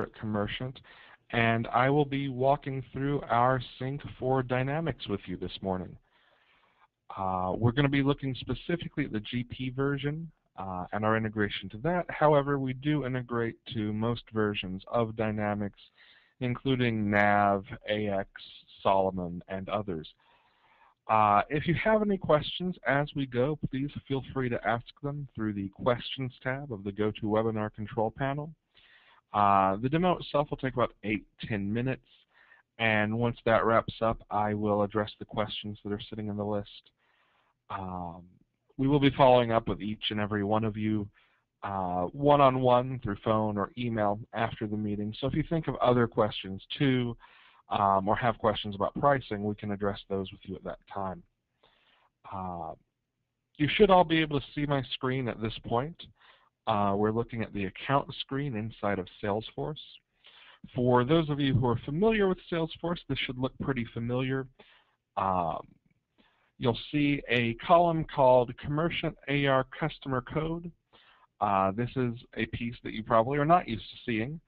at Commercient, and I will be walking through our sync for Dynamics with you this morning. Uh, we're going to be looking specifically at the GP version uh, and our integration to that. However, we do integrate to most versions of Dynamics, including Nav, AX, Solomon, and others. Uh, if you have any questions as we go, please feel free to ask them through the Questions tab of the GoToWebinar control panel. Uh, the demo itself will take about 8-10 minutes, and once that wraps up, I will address the questions that are sitting in the list. Um, we will be following up with each and every one of you one-on-one uh, -on -one through phone or email after the meeting. So if you think of other questions too, um, or have questions about pricing, we can address those with you at that time. Uh, you should all be able to see my screen at this point. Uh, we're looking at the account screen inside of Salesforce. For those of you who are familiar with Salesforce, this should look pretty familiar. Um, you'll see a column called Commercient AR Customer Code. Uh, this is a piece that you probably are not used to seeing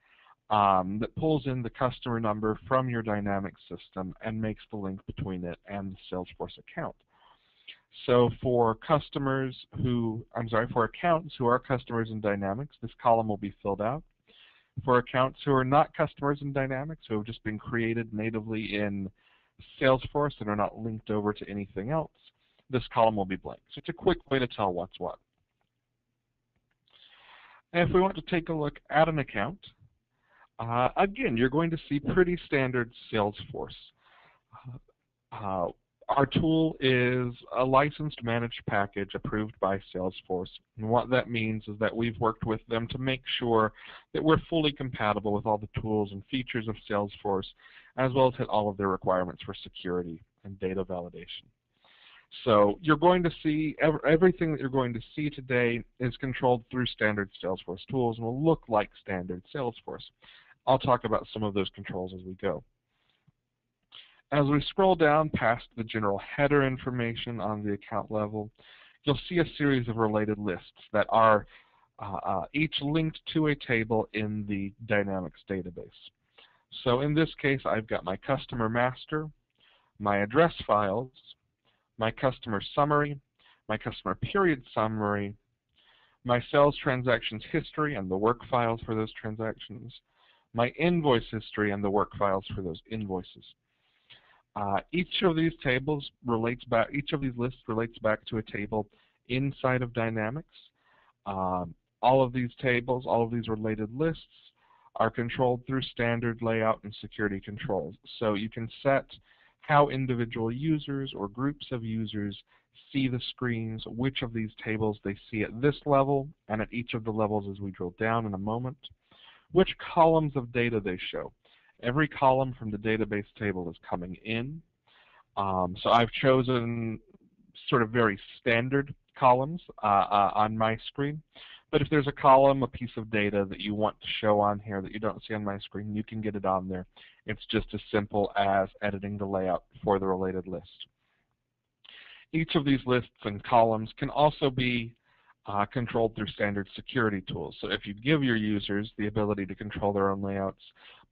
um, that pulls in the customer number from your Dynamics system and makes the link between it and the Salesforce account. So for customers who, I'm sorry, for accounts who are customers in Dynamics, this column will be filled out. For accounts who are not customers in Dynamics, who have just been created natively in Salesforce and are not linked over to anything else, this column will be blank. So it's a quick way to tell what's what. And if we want to take a look at an account, uh, again, you're going to see pretty standard Salesforce. Uh, uh, our tool is a licensed managed package approved by Salesforce. And what that means is that we've worked with them to make sure that we're fully compatible with all the tools and features of Salesforce, as well as hit all of their requirements for security and data validation. So you're going to see everything that you're going to see today is controlled through standard Salesforce tools and will look like standard Salesforce. I'll talk about some of those controls as we go. As we scroll down past the general header information on the account level, you'll see a series of related lists that are uh, uh, each linked to a table in the Dynamics database. So in this case, I've got my customer master, my address files, my customer summary, my customer period summary, my sales transactions history and the work files for those transactions, my invoice history and the work files for those invoices. Uh, each of these tables relates back, each of these lists relates back to a table inside of Dynamics. Um, all of these tables, all of these related lists are controlled through standard layout and security controls. So you can set how individual users or groups of users see the screens, which of these tables they see at this level, and at each of the levels as we drill down in a moment, which columns of data they show. Every column from the database table is coming in. Um, so I've chosen sort of very standard columns uh, uh, on my screen. But if there's a column, a piece of data that you want to show on here that you don't see on my screen, you can get it on there. It's just as simple as editing the layout for the related list. Each of these lists and columns can also be uh, controlled through standard security tools. So if you give your users the ability to control their own layouts,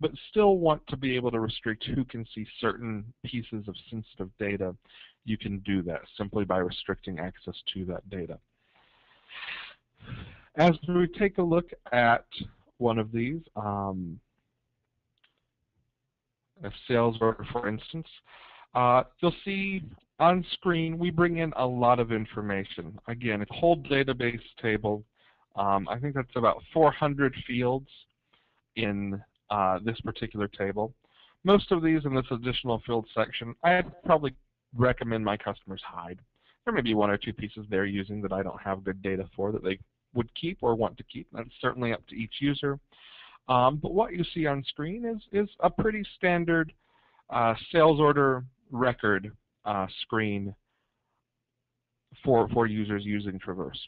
but still want to be able to restrict who can see certain pieces of sensitive data, you can do that simply by restricting access to that data. As we take a look at one of these, um, a sales order for instance, uh, you'll see on screen we bring in a lot of information. Again, a whole database table. Um, I think that's about 400 fields in uh, this particular table. Most of these in this additional field section, I'd probably recommend my customers hide. There may be one or two pieces they're using that I don't have good data for that they would keep or want to keep. That's certainly up to each user. Um, but what you see on screen is, is a pretty standard uh, sales order record screen for, for users using Traverse.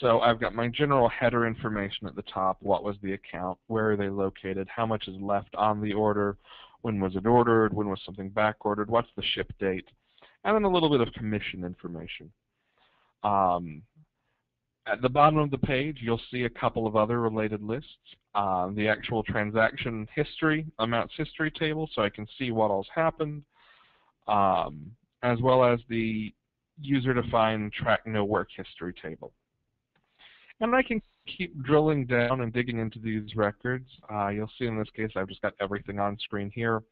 So I've got my general header information at the top, what was the account, where are they located, how much is left on the order, when was it ordered, when was something back ordered, what's the ship date, and then a little bit of commission information. Um, at the bottom of the page, you'll see a couple of other related lists. Uh, the actual transaction history, amounts history table, so I can see what all's happened, um, as well as the user-defined track no work history table. And I can keep drilling down and digging into these records. Uh, you'll see in this case I've just got everything on screen here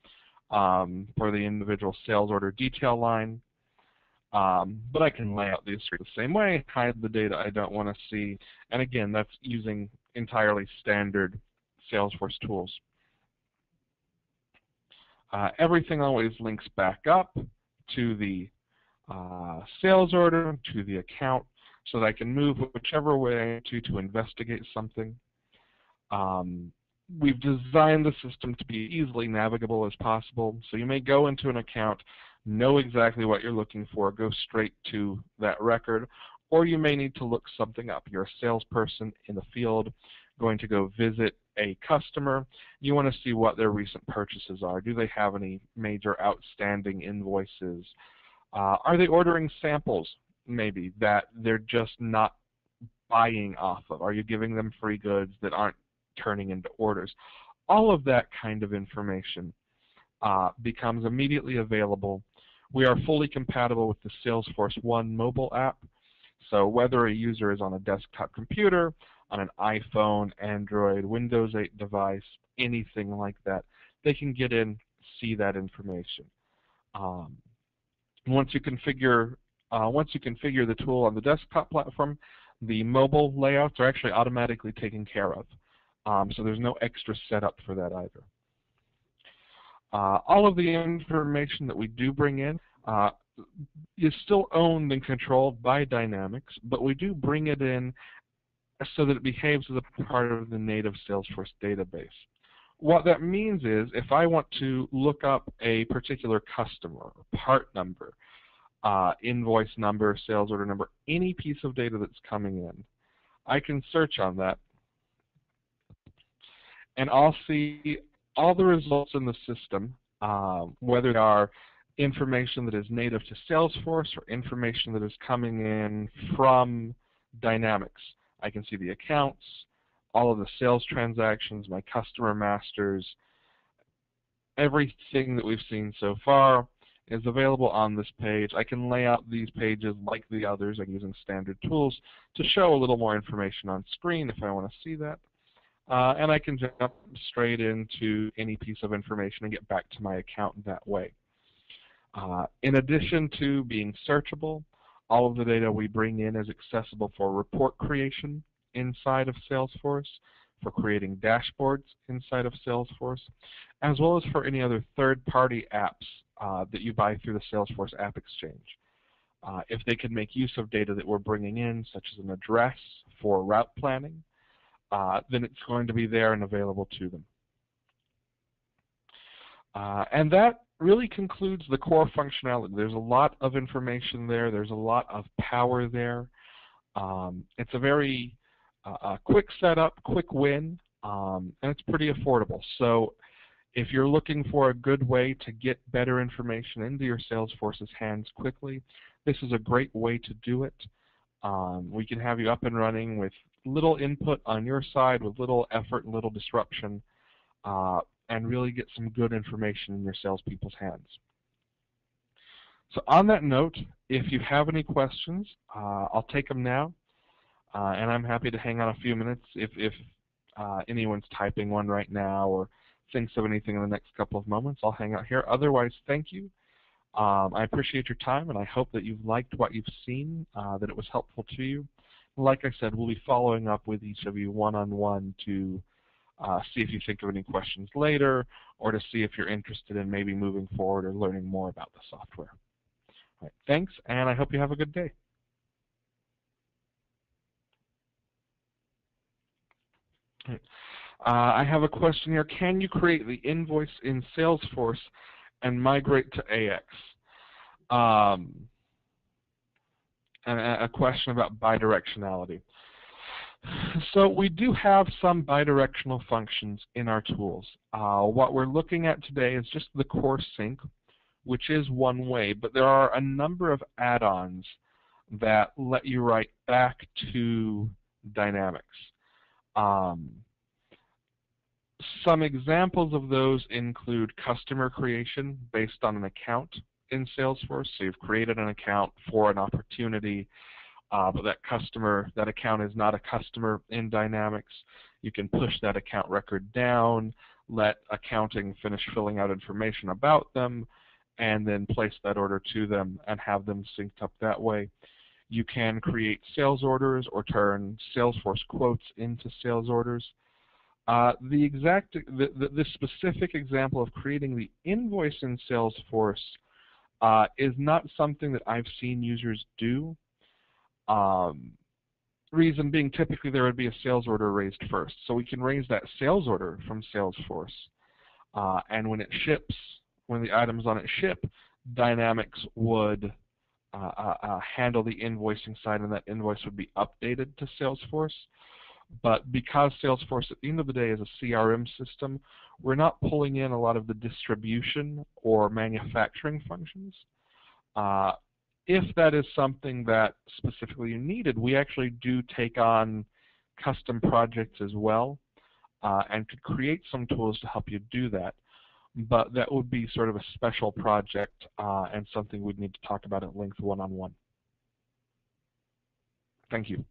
um, for the individual sales order detail line. Um, but I can lay out these the same way, hide the data I don't want to see, and again, that's using entirely standard Salesforce tools. Uh, everything always links back up to the uh, sales order, to the account, so that I can move whichever way I to to investigate something. Um, we've designed the system to be easily navigable as possible, so you may go into an account know exactly what you're looking for, go straight to that record, or you may need to look something up. You're a salesperson in the field going to go visit a customer. You want to see what their recent purchases are. Do they have any major outstanding invoices? Uh, are they ordering samples, maybe, that they're just not buying off of? Are you giving them free goods that aren't turning into orders? All of that kind of information uh, becomes immediately available we are fully compatible with the Salesforce One mobile app. So whether a user is on a desktop computer, on an iPhone, Android, Windows 8 device, anything like that, they can get in, see that information. Um, once you configure uh, once you configure the tool on the desktop platform, the mobile layouts are actually automatically taken care of. Um, so there's no extra setup for that either. Uh, all of the information that we do bring in uh, is still owned and controlled by Dynamics, but we do bring it in so that it behaves as a part of the native Salesforce database. What that means is if I want to look up a particular customer, part number, uh, invoice number, sales order number, any piece of data that's coming in, I can search on that and I'll see all the results in the system, um, whether they are information that is native to Salesforce or information that is coming in from Dynamics. I can see the accounts, all of the sales transactions, my customer masters, everything that we've seen so far is available on this page. I can lay out these pages like the others. I'm using standard tools to show a little more information on screen if I want to see that. Uh, and I can jump straight into any piece of information and get back to my account that way. Uh, in addition to being searchable, all of the data we bring in is accessible for report creation inside of Salesforce, for creating dashboards inside of Salesforce, as well as for any other third-party apps uh, that you buy through the Salesforce App Exchange. Uh, if they can make use of data that we're bringing in, such as an address for route planning, uh, then it's going to be there and available to them. Uh, and that really concludes the core functionality. There's a lot of information there. There's a lot of power there. Um, it's a very uh, quick setup, quick win, um, and it's pretty affordable. So if you're looking for a good way to get better information into your Salesforce's hands quickly, this is a great way to do it. Um, we can have you up and running with little input on your side, with little effort and little disruption. Uh, and really get some good information in your salespeople's hands. So on that note, if you have any questions, uh, I'll take them now, uh, and I'm happy to hang on a few minutes if, if uh, anyone's typing one right now or thinks of anything in the next couple of moments. I'll hang out here. Otherwise, thank you. Um, I appreciate your time, and I hope that you've liked what you've seen, uh, that it was helpful to you. Like I said, we'll be following up with each of you one-on-one -on -one to uh, see if you think of any questions later, or to see if you're interested in maybe moving forward or learning more about the software. All right, thanks, and I hope you have a good day. Uh, I have a question here. Can you create the invoice in Salesforce and migrate to AX? Um, and a question about bidirectionality. So we do have some bidirectional functions in our tools. Uh, what we're looking at today is just the core sync, which is one way, but there are a number of add-ons that let you write back to Dynamics. Um, some examples of those include customer creation based on an account in Salesforce. So you've created an account for an opportunity, uh, but that customer, that account is not a customer in Dynamics. You can push that account record down, let accounting finish filling out information about them, and then place that order to them and have them synced up that way. You can create sales orders or turn Salesforce quotes into sales orders. Uh, the exact, the, the, the, specific example of creating the invoice in Salesforce uh, is not something that I've seen users do. Um, reason being, typically there would be a sales order raised first. So we can raise that sales order from Salesforce. Uh, and when it ships, when the items on it ship, Dynamics would uh, uh, uh, handle the invoicing side and that invoice would be updated to Salesforce. But because Salesforce at the end of the day is a CRM system, we're not pulling in a lot of the distribution or manufacturing functions. If that is something that specifically you needed, we actually do take on custom projects as well uh, and could create some tools to help you do that. But that would be sort of a special project uh, and something we'd need to talk about at length one-on-one. -on -one. Thank you.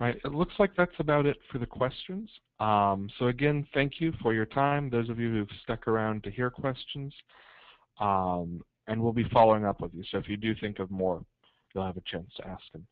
Right, it looks like that's about it for the questions. Um, so again, thank you for your time, those of you who've stuck around to hear questions. Um, and we'll be following up with you. So if you do think of more, you'll have a chance to ask them.